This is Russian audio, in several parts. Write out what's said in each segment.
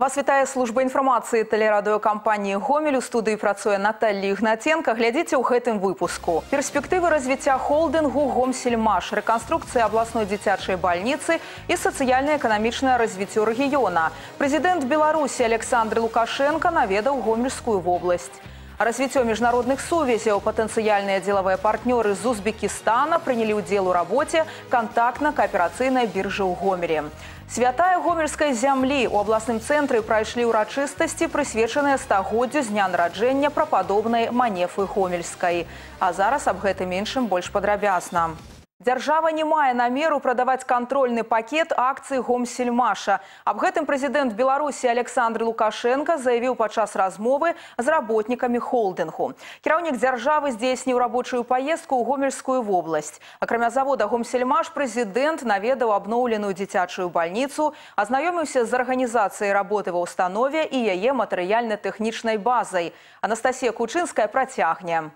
Вас вітае служба інфармацыі тэлерадыёкампаніі гомель у студыі працуе Наталлі Ігнаценка глядзіце ў гэтым выпуску перспектывы развіцця холдынгу гомсельмаш рэканструкцыя абласной дзіцячай бальніцы і сацыяльна-эканамічнае развіццё рэгіёна прэзідэнт беларусі александр лукашенко наведаў гомельскую вобласць развіццё міжнародных сувязяў патэнцыяльныя дзелавыя партнёры з узбекістана прынялі ўдзел у рабоце кантактна-кааперацыйнай біржы ў гомелі Святая гомельскай зямлі у абласным цэнтры прайшлі ўрачыстасці, прысвечаныя стагоддзю з дня нараджэння прападобнай манефы гомельскай. А зараз аб гэтым іншым больш падрабязна. Дзяржава не мае намеру прадаваць кантрольны пакет акцый гомсельмаша. Аб гэтым прэзідэнт Беларусі Александр Лукашенко заявіў падчас размовы з работнікамі холдынгу. Кіраўнік дзяржавы здзейсніў рабочую паездку ў гомельскую вобласць. Акрамя завода гомсельмаш прэзідэнт наведаў абноўленую дзіцячую бальніцу, азнаёміўся з арганізацыяй работы ва ўстанове і яе матэрыяльна-тэхнічнай базай. Анастасія Кучынская працягне.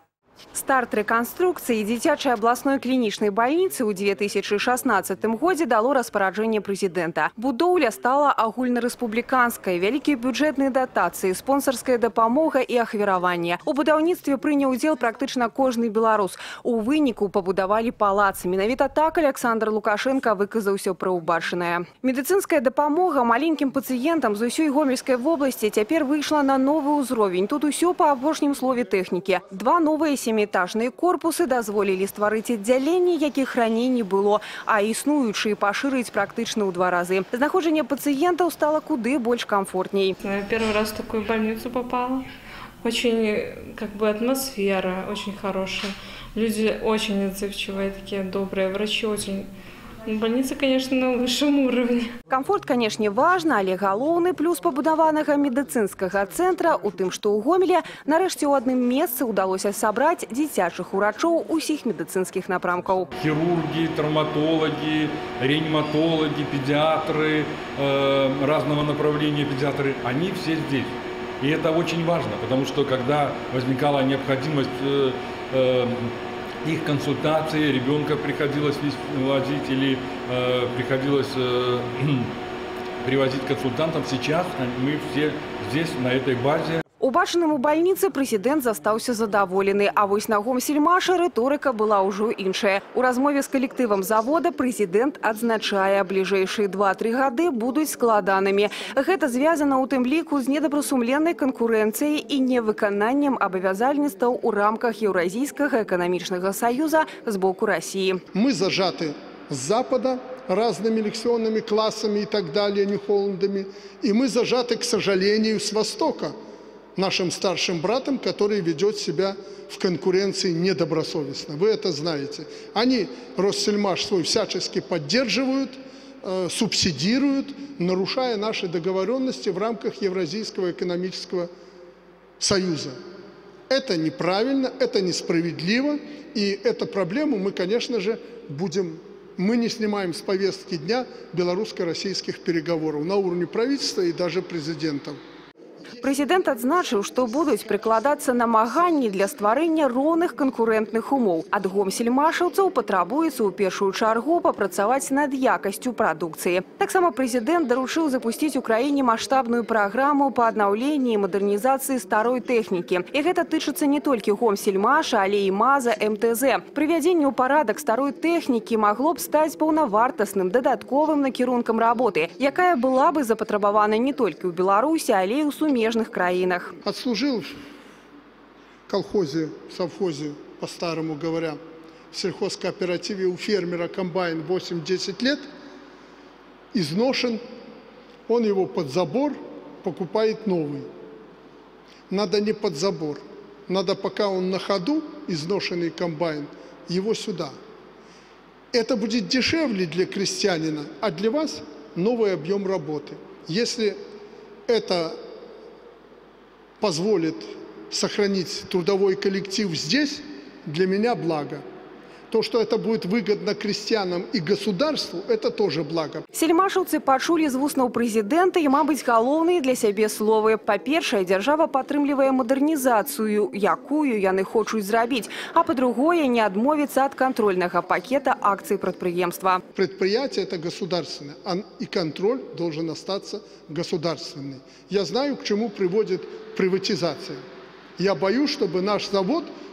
Старт рэканструкцыі дзіцячай абласной клінічнай бальніцы ў 2016 годзе дало распараджэнне прэзідэнта. Будоўля стала агульнарэспубліканскай, вялікія бюджэтныя датацыі, спонсарская дапамога і ахвяраванне. У будаўніцтве прыняў удзел практычна кожны беларус. У выніку пабудавалі палац. Менавіта так Александр Лукашенко выказаўся пра ўбачанае. Медыцынская дапамога маленькім пацыентам з усёй гомельскай вобласці цяпер выйшла на новы ўзровень. Тут усё па апошнім слове тэхнікі. Два новыя сямітажныя корпусы дазволілі стварыць аддзяленні, якіх раней не было, а існуючыя пашырыць практычна ў два разы. Знаходжанне пациентов стало куды больше комфортней. Я первый раз в такую больницу попала. Очень как бы атмосфера очень хорошая. Люди очень отзывчивые, такие добрые. Врачи очень Больница, конечно, на высшем уровне. Комфорт, конечно, важно, але галоўны плюс пабудаванага медыцынскага цэнтра у тым, што ў гомеле нарэшце ў адным месцы ўдалося сабраць дзіцячых урачоў усіх медыцынскіх напрамкаў. Хирурги, травматологи, реаниматологи, педиатры, э, разного направления педиатры, они все здесь. И это очень важно, потому что когда возникала необходимость э, э, их консультации, ребенка приходилось возить или э, приходилось э, привозить консультантам. Сейчас мы все здесь, на этой базе. Убачаным у бальніцы прэзідэнт застаўся задаволены, а вось на гомсельмаша рыторыка была ўжо іншая. У размове з калектывам завода прэзідэнт адзначае, бліжэйшыя два-тры гады будуць складанымі. Гэта звязана ў тым ліку з недабрасумленнай канкурэнцыяй і невыкананнем абавязальніцтваў у рамках еўразійскага эканамічнага саюза з боку Расіі. Мы зажаты з запада разными лекционными классами и так далее, не холодами, и мы зажаты, к сожалению, с востока – нашим старшим братом, который ведет себя в конкуренции недобросовестно. Вы это знаете. Они Россельмаш свой всячески поддерживают, э, субсидируют, нарушая наши договоренности в рамках Евразийского экономического союза. Это неправильно, это несправедливо, и эту проблему мы, конечно же, будем мы не снимаем с повестки дня белорусско-российских переговоров на уровне правительства и даже президентов. Прэзідэнт адзначыў, што будуць прыкладацца намаганні для стварэння роўных канкурэнтных умоў. Ад гомсельмашаўцаў патрабуецца ў першую чаргу папрацаваць над якасцю прадукцыі. Таксама прэзідэнт даручыў запусціць у краіне маштабную праграму па аднаўленні і мадэрнізацыі старой тэхнікі. І гэта тычыцца не толькі гомсельмаша, але і маза МТЗ. Прывядзенне ў парадак старой тэхнікі магло б стаць паўнавартасным дадатковым накірункам работы, якая была бы запатрабавана не толькі ў Беларусі, але і ў суме краінах. Отслужил в колхозе, совхозе, по-старому говоря, в сельхозкооперативе у фермера комбайн 8-10 лет, изношен, он его под забор покупает новый. Надо не под забор, надо пока он на ходу, изношенный комбайн, его сюда. Это будет дешевле для крестьянина, а для вас новый объем работы. Если это позволит сохранить трудовой коллектив здесь, для меня благо. То, что это будет выгодно крестьянам и государству, это тоже благо. Сельмашаўцы пачулі з вуснаў прэзідэнта і, мабыць, галоўныя для сябе словы. Па-першае, дзяржава падтрымлівае мадэрнізацыю, якую яны хочуць зрабіць, а па-другое, не адмовіцца ад кантрольнага пакета акцый прадпрыемства. Предприятие – это государственное, а- и контроль должен остаться государственный. Я знаю, к чему приводит приватизация. Я боюсь, чтобы наш завод, э,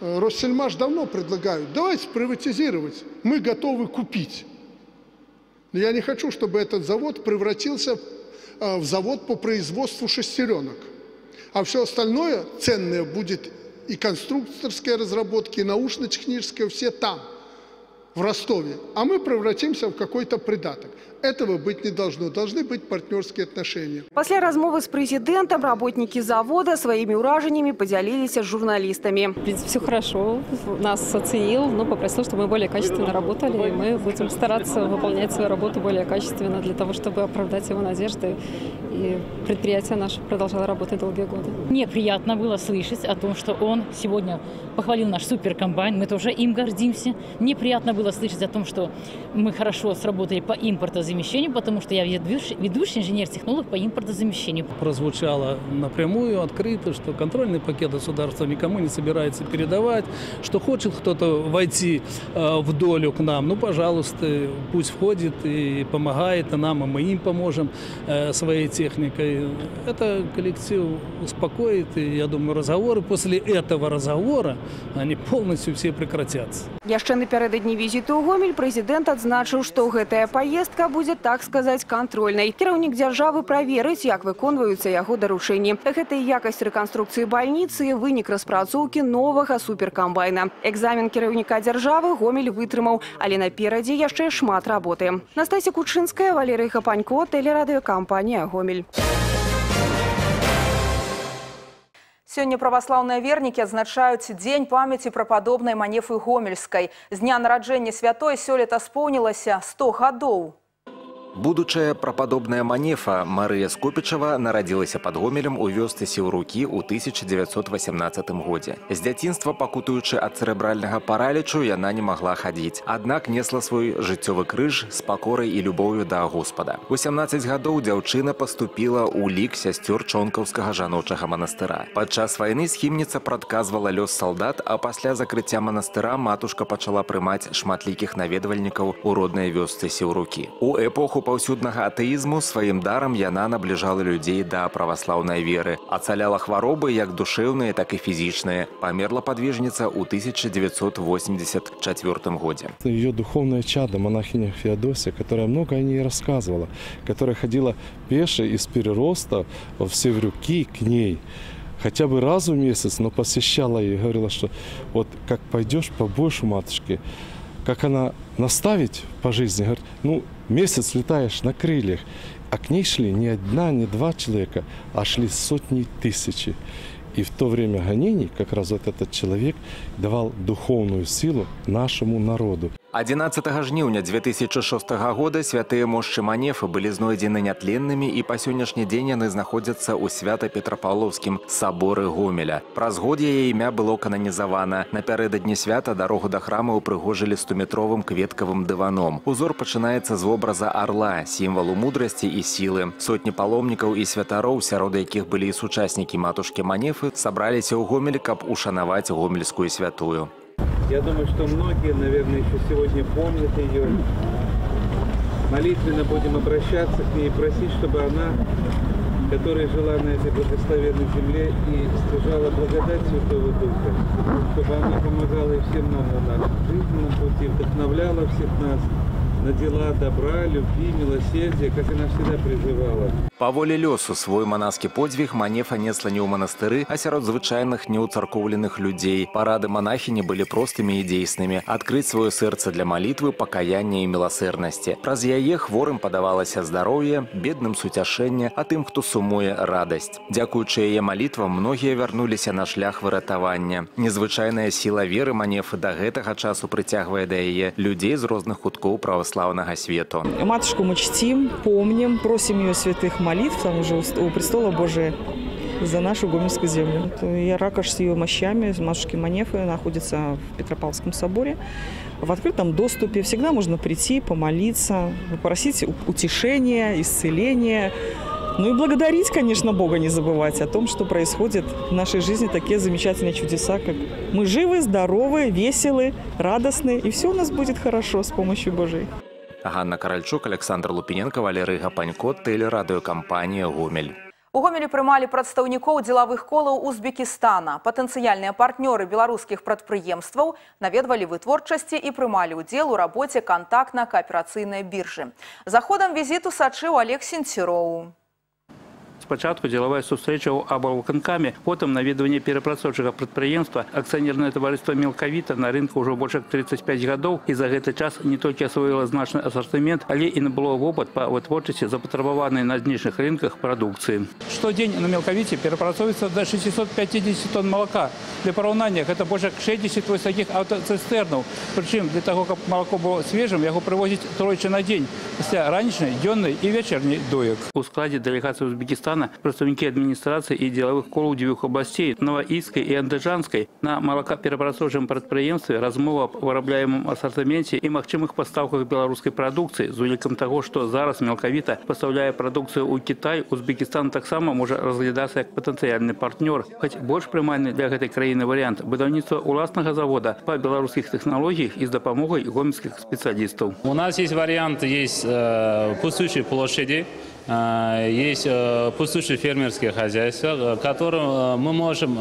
Россельмаш давно предлагают, давайте приватизировать, мы готовы купить. Но я не хочу, чтобы этот завод превратился э, в завод по производству шестеренок. А все остальное ценное будет и конструкторские разработки, и научно-технические, все там, в Ростове. А мы превратимся в какой-то придаток. Этого быть не должно. Должны быть партнерские отношения. Пасля размовы з прэзідэнтам работнікі завода сваімі ўражаннямі падзяліліся з журналістамі. В принципе, все хорошо. Нас оценил, но попросил, чтобы мы более качественно работали. И мы будем стараться выполнять свою работу более качественно для того, чтобы оправдать его надежды. И предприятие наше продолжало работать долгие годы. Мне приятно было слышать о том, что он сегодня похвалил наш суперкомбайн. Мы тоже им гордимся. Мне приятно было слышать о том, что мы хорошо сработали по импортозамещению, потому что я ведущий, ведущий инженер-технолог по импортозамещению. прозвучало напрямую, открыто, что контрольный пакет государства никому не собирается передавать, что хочет кто-то войти э, в долю к нам, ну, пожалуйста, пусть входит и помогает нам, а мы им поможем э, своей техникой. Это коллектив успокоит, и я думаю, разговоры после этого разговора, они полностью все прекратятся. Яшчэ напярэдадні візіту ў Гомель прэзідэнт адзначыў, што гэтая паездка будзе, так сказаць, кантрольнай. Кіраўнік дзяржавы праверыць, як выконваюцца яго даручэнні. Гэта і якасць рэканструкцыі бальніцы, і вынік распрацоўкі новага суперкамбайна. Экзамен кіраўніка дзяржавы Гомель вытрымаў, але наперадзе яшчэ шмат работы. Настасія Кучынская, Валерый Хапанько, тэлерадыёкампанія Гомель. Сёння праваслаўныя вернікі адзначаюць дзень памяці прападобнай манефы гомельскай. З дня нараджэння святой сёлета споўнілася 100 гадоў. Будучая прападобная манефа Марыя Скопічава нарадзілася пад гомелем у вёсцы сеўрукі ў 1918 годзе. З дзяцінства пакутуючы ад цэрэбральнага паралічу яна не магла хадзіць. Аднак несла свой жыццёвы крыж з пакорай і любоўю да Господа. У 17 гадоў дзяўчына паступіла ў лік сясцёр чонкаўскага жаночага манастыра. Падчас вайны схімніца прадказвала лёс салдат, а пасля закрыцця манастыра матушка пачала прымаць шматлікіх наведвальнікаў у роднай вёсцы сеўрукі. У эпоху паўсюднага атэізму сваім дарам яна набліжала людзей да праваслаўнай веры, ацаляла хваробы як душэўныя, так і фізічныя. Памерла падвижніца ў 1984 годзе. Ее духовное чадо, монахиня Феодосия, которая много о ней рассказывала, которая ходила пеше из перероста в Севрюки к ней. Хотя бы раз в месяц, но посещала ее и говорила, что вот как пойдешь побольше матушки, как она наставить по жизни, говорит, ну, месяц летаешь на крыльях, а к ней шли не одна, не два человека, а шли сотни тысячи. И в то время гонений как раз вот этот человек давал духовную силу нашему народу. 11 жніўня 2006 года святыя мошчы манефы былі знойдзены нятленнымі і па сённяшні дзень яны знаходзяцца ў свята-петрапаўловскім саборы гомеля. Праз год яе імя было кананізавана. Напярэдадні свята дарогу да храма ўпрыгожылі стометровым кветкавым дываном. Узор пачынаецца з вобраза арла, сімвалу мудрасці і сілы. Сотні паломнікаў і святароў, сярод якіх былі і сучаснікі матушкі манефы, сабраліся ў гомель, каб ушанаваць гомельскую святую. Я думаю, что многие, наверное, еще сегодня помнят ее. Молитвенно будем обращаться к ней и просить, чтобы она, которая жила на этой благословенной земле и стяжала благодать Святого Духа, чтобы она помогала и всем нам на нашем жизненном пути, вдохновляла всех нас на дела добра, любви, милосердия, как она всегда призывала. Па волі лёсу свой манаскі подзвіг манефа несла не ў манастыры, а сярод звычайных неўцаркоўленых людзей. Парады манахіні былі простымі і дзейснымі. Адкрыць сваё сэрца для малітвы, пакаяння і міласэрнасці. Праз яе хворым падавалася здароўе, бедным суцяшэнне, а тым, хто сумуе радасць. Дзякуючы яе малітвам многія вярнуліся на шлях выратавання. Незвычайная сіла веры манефы да гэтага часу прыцягвае да яе людзей з розных куткоў праваслаўнага свету. Матушку мы чтим, помним, просим ее святых молитв, там уже у престола Божия за нашу Гомельскую землю. Яракаш с ее мощами, с матушки Манефы, находится в Петропавловском соборе. В открытом доступе всегда можно прийти, помолиться, попросить утешения, исцеления. Ну и благодарить, конечно, Бога не забывать о том, что происходит в нашей жизни такие замечательные чудеса, как мы живы, здоровы, веселы, радостны, и все у нас будет хорошо с помощью Божией. Ганна Каральчук, Александр Лупиненко, Валерий Гапанько, телерадыёкампанія Гомель. У гомелі прымалі прадстаўнікоў дзелавых колаў Узбекістана. Патэнцыяльныя партнёры беларускіх прадпрыемстваў наведвалі вытворчасці і прымалі ўдзел у рабоце кантактна-кааперацыйнай біржы. Заходам візіту сачыў Олег Сенціроў. Спочатку ділова зустріча у абавыканкамі, потым наведванне перапрацоўчага прадпрыемства акцыянернае таварыства мелкавіта на рынку ўжо больш 35 гадоў і за гэты час не толькі асвоіла значны асартымент, але і набыло вопыт па вытворчасці запатрабаванай на знешніх рынках прадукцыі. Штодзень на мелкавіце перапрацоўваецца да 650 тонн малака. Для параўнання гэта больш 60 вось такіх аўтацыстэрнаў. Прычым для таго, каб малако было свежым, яго прывозіць тройчы на дзень пасля ранішняй, дзённай і вечарняй доек. У складзе дэлегацыі Узбекістана Казахстана представники администрации и деловых колаў дзвюх областей новаіскай и андыжанскай на малакаперапрацоўчым прадпрыемстве размова аб вырабляемым ассортименте и магчымых пастаўках беларускай прадукцыі з улікам таго што зараз мелкавіта пастаўляе прадукцыю ў Кітай Узбекістан таксама можа разглядацца як патэнцыяльны партнёр хоць больш прымальны для гэтай краіны варыянт будаўніцтва уласнага завода па беларускіх тэхналогіях і з дапамогай гомельскіх спецыялістаў у нас есть вариант есть э, пустующие площади Э, есть э, пустующие фермерские хозяйства, э, которым мы можем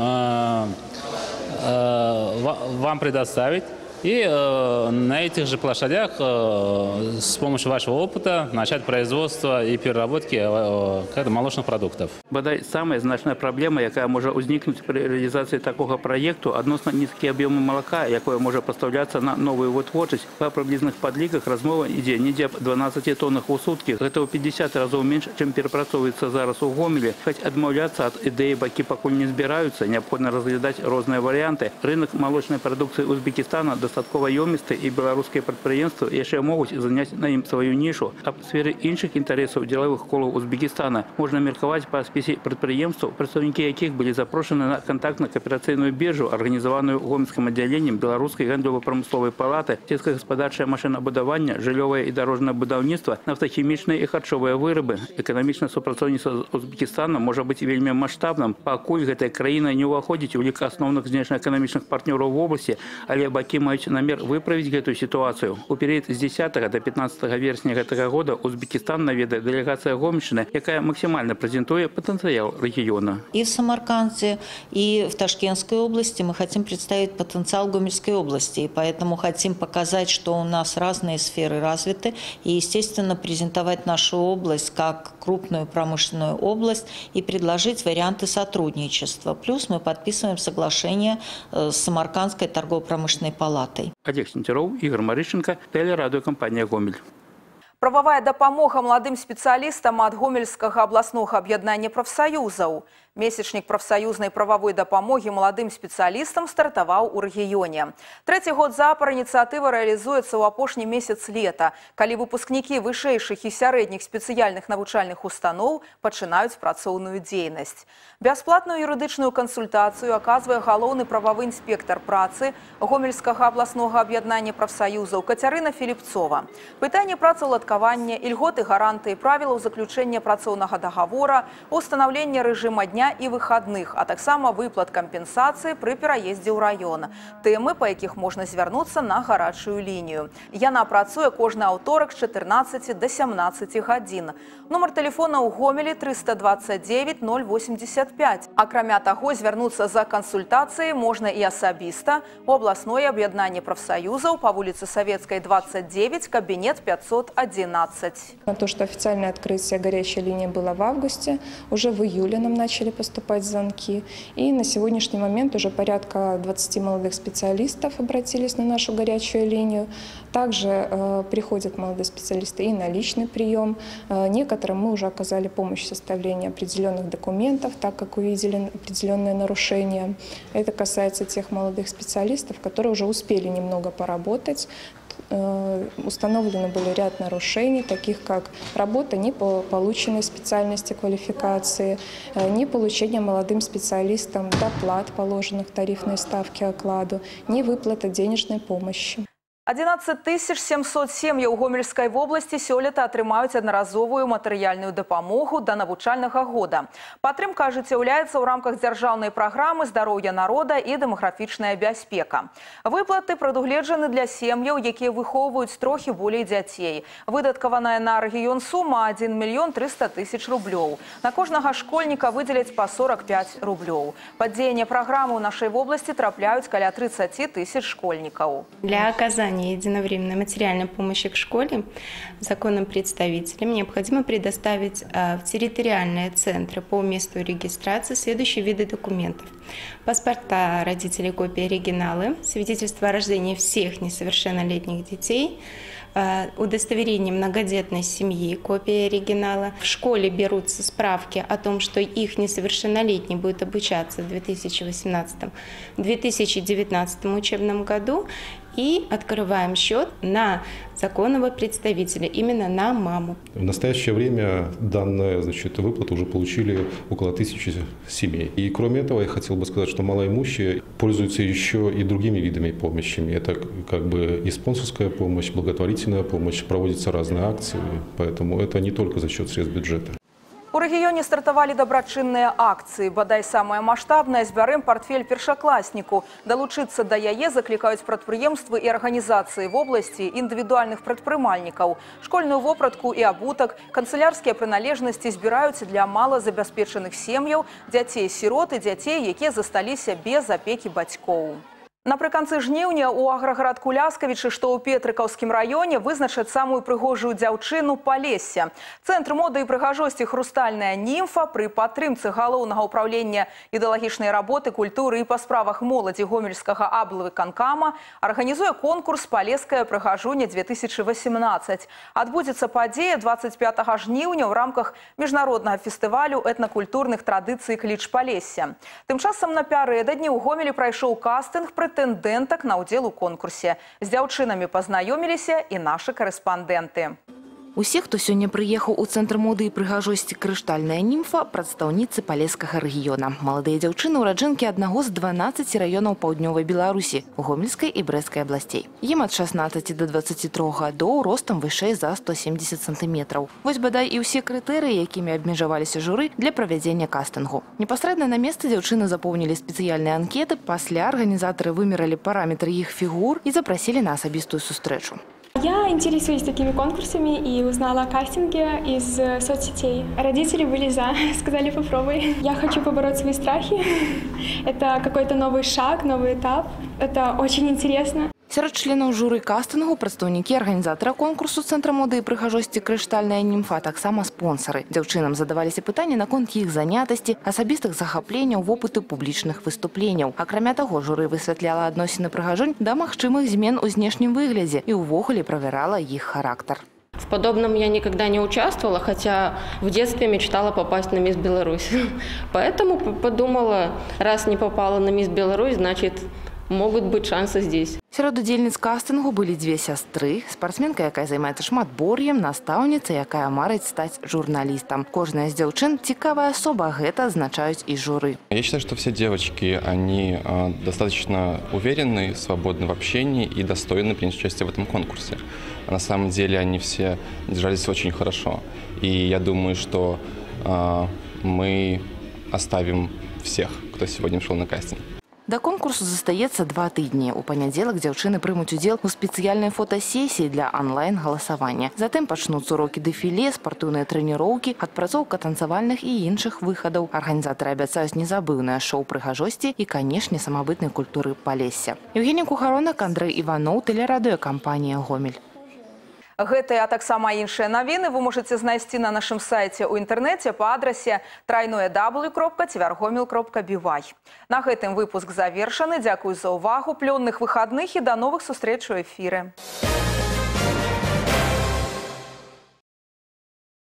вам предоставить и э, на этих же площадях э, с помощью вашего опыта начать производство и переработки э, молочных продуктов. Бадай самая значная проблема, якая может возникнуть при реализации такого проекта, относно низкие объемы молока, якое может поставляться на новую вытворчесть. По приблизных подликах размова идея не деп 12 тоннах у сутки. Это в 50 разов меньше, чем перепрацовывается зараз у Гомеле. Хоть отмовляться от идеи баки пока не сбираются, необходимо разглядать разные варианты. Рынок молочной продукции Узбекистана – дастаткова ёмісты і беларускія прадпрыемствы яшчэ могуць заняць на ім сваю нішу аб сферы іншых інтарэсаў дзелавых колаў Узбекістана можна меркаваць па спісе прадпрыемстваў прадстаўнікі якіх былі запрошаны на кантактна-кааперацыйную біржу арганізаваную гомельскім аддзяленнем беларускай гандлёва-прамысловай палаты сельскагаспадарчае машынабудаванне жыллёвае і дарожнае будаўніцтва нафтахімічныя і харчовыя вырабы эканамічна супрацоўніцтва з Узбекістана можа быць вельмі маштабным пакуль гэтая краіна не ўваходзіць у лік асноўных знешнеэканамічных партнёраў вобласці але бакі маюць маюць намер выправіць гэтую сітуацыю у перыяд з 10 до 15 верасня гэтага года узбекістан наведае дэлегацыя гомельшчыны якая максімальна прэзентуе патэнцыял рэгіёна и в самаркандзе и в ташкентской области мы хотим представить потенциал гомельской области и поэтому хотим показать что у нас разные сферы развиты и естественно презентовать нашу область как крупную промышленную область и предложить варианты сотрудничества плюс мы подписываем соглашение э, с самаркандской торгово-промышленной палатой палатай. Олег Сентеров, Игорь Марышенко, телерадиокомпания «Гомель». Прававая дапамога маладым спецыялістам ад гомельскага абласнога аб'яднання прафсаюзаў. Месячнік прафсаюзнай прававой дапамогі маладым спецыялістам стартаваў у рэгіёне. Трэці год запар ініцыятыва рэалізуецца ў апошні месяц лета, калі выпускнікі вышэйшых і сярэдніх спецыяльных навучальных устаноў пачынаюць працоўную дзейнасць. Бясплатную юрыдычную кансультацыю аказвае галоўны прававы інспектар працы гомельскага абласнога аб'яднання прафсаюзаў Кацярына Філіпцова. Пытанне працаўладкавання, ільготы гарантыі правілаў заключэння працоўнага дагавора, устанаўлення рэжыма дня і выходных, а таксама выплат кампенсацыі пры пераездзе ў раён. Тэмы, па якіх можна звярнуцца на гарачую лінію. Яна працуе кожны аўторак з 14 до 17 гадзін. Нумар тэлефона ў гомелі 329 085. Акрамя таго, звярнуцца за кансультацыяй можна і асабіста у абласное аб'яднанне прафсаюзаў па вуліцы Савецкай 29, кабінет 511. На то, что официальное открытие горячей линии было в августе, уже в июле нам начали поступать звонки. И на сегодняшний момент уже порядка 20 молодых специалистов обратились на нашу горячую линию. Также э, приходят молодые специалисты и на личный прием. Э, некоторым мы уже оказали помощь в составлении определенных документов, так как увидели определенные нарушения. Это касается тех молодых специалистов, которые уже успели немного поработать, э, установлены были ряд нарушений, таких как работа не по полученной специальности квалификации, э, не получение молодым специалистам доплат, положенных тарифной ставке окладу, не выплата денежной помощи. 11 700 сем'яў гомельскай вобласці сёлета атрымаюць аднаразовую матэрыяльную дапамогу да навучальнага года. Падтрымка ажыццяўляецца ў рамках дзяржаўнай праграмы здароўя народа і дэмаграфічная бяспека. Выплаты прадугледжаны для сем'яў, якія выхоўваюць трохі болей дзяцей. Выдаткаваная на рэгіён сума 1 мільён 300 тысяч рублёў. На кожнага школьніка выдзеляць па 45 рублёў. Пад дзеянне праграмы ў нашай вобласці трапляюць каля 30 тысяч школьнікаў. Для оказания оказания единовременной материальной помощи к школе законным представителям необходимо предоставить а, в территориальные центры по месту регистрации следующие виды документов. Паспорта родителей, копии оригиналы, свидетельство о рождении всех несовершеннолетних детей, а, удостоверение многодетной семьи, копия оригинала. В школе берутся справки о том, что их несовершеннолетний будет обучаться в 2018-2019 учебном году и открываем счет на законного представителя, именно на маму. В настоящее время данная значит, выплата уже получили около тысячи семей. И кроме этого я хотел бы сказать, что малоимущие пользуются еще и другими видами помощи. Это как бы и спонсорская помощь, благотворительная помощь, проводятся разные акции, поэтому это не только за счет средств бюджета. У рэгіёне стартавалі дабрачынныя акцыі. Бадай самая маштабная збярэм портфель першакласніку. Далучыцца да яе заклікаюць прадпрыемствы і арганізацыі в обласці індывідуальных прадпрымальнікаў. Школьную вопратку і абутак, канцылярскія прыналежнасці збіраюць для малазабяспечаных сем'яў, дзяцей сірот і дзяцей, якія засталіся без апекі бацькоў. Напрыканцы жніўня у аграгарадку ляскавічы, што ў петрыкаўскім раёне вызначаць самую прыгожую дзяўчыну палесся. Цэнтр моды і прыгажосці хрустальная німфа пры падтрымцы галоўнага ўправлення ідэалагічнай работы культуры і па справах моладзі гомельскага аблавы канкама арганізуе конкурс палеская прыгажуня 2018. Адбудзецца падзея 25 жніўня ў рамках міжнароднага фестывалю этнакультурных традыцый кліч палесся. Тым часам на пярэдадні ў гомелі прайшоў кастынг пры прэтэндэнтак на ўдзел у конкурсе. З дзяўчынамі пазнаёміліся і нашы карэспандэнты. Усе, хто сёння прыехаў у цэнтр моды і прыгажосці крыштальная німфа, прадстаўніцы палескага рэгіёна. Маладыя дзяўчыны ўраджынкі аднаго з 12 раёнаў паўднёвай Беларусі, гомельскай і брэскай абласцей. Ім ад 16 до 23 гадоў ростам вышэй за 170 сантыметраў. Вось бадай і ўсе крытэрыі, якімі абмежаваліся журы для правядзення кастынгу. Непасрэдна на месцы дзяўчыны запоўнілі спецыяльныя анкеты, пасля арганізатары вымералі параметры іх фігур і запрасілі на асабістую сустрэчу. Я интересуюсь такими конкурсами и узнала о кастинге из э, соцсетей. Родители были за, сказали попробуй. Я хочу побороть свои страхи. Это какой-то новый шаг, новый этап. Это очень интересно. Сярод членаў журы кастынгу прадстаўнікі арганізатара конкурсу цэнтра моды і прыгажосці крыштальная німфа таксама спонсары. Дзяўчынам задаваліся пытанні наконт іх занятасці, асабістых захапленняў, вопыту публічных выступленняў. Акрамя таго, журы высвятляла адносіны прыгажунь да магчымых змен у знешнім выглядзе і ўвогуле правярала іх характар. В подобном я никогда не участвовала, хотя в детстве мечтала попасть на Мисс Беларусь. Поэтому подумала, раз не попала на Мисс Беларусь, значит, могут быть шансы здесь. Сярод удзельніц кастынгу былі дзве сястры, спартсменка, якая займаецца шматбор'ем, настаўніца, якая марыць стаць журналістам. Кожная з дзяўчын цікавая особа, гэта азначаюць і журы. Я считаю, что все девочки, они достаточно уверены, свободны в общении и достойны принять участие в этом конкурсе. На самом деле они все держались очень хорошо. И я думаю, что мы оставим всех, кто сегодня шел на кастинг. Да конкурсу застаецца два тыдні. У панядзелак дзяўчыны прымуць удзел у спецыяльнай фотасесіі для онлайн-галасавання. Затым пачнуцца урокі дэфіле, спартыўныя трэніроўкі, адпрацоўка танцавальных і іншых выхадаў. Арганізатары абяцаюць незабыўнае шоу прыгажосці і, канешне, самабытнай культуры палесся. Евгений Кухаронак, Андрэй Іваноў, тэлерадыёкампанія «Гомель». Гэтыя, а таксама іншыя навіны вы можаце знайсці на нашым сайце ў інтэрнэце па адрасе трайное w.цвяргомел.бівай. На гэтым выпуск завершаны. Дзякуй за ўвагу плённых выхадных і да новых сустрэч у эфіры.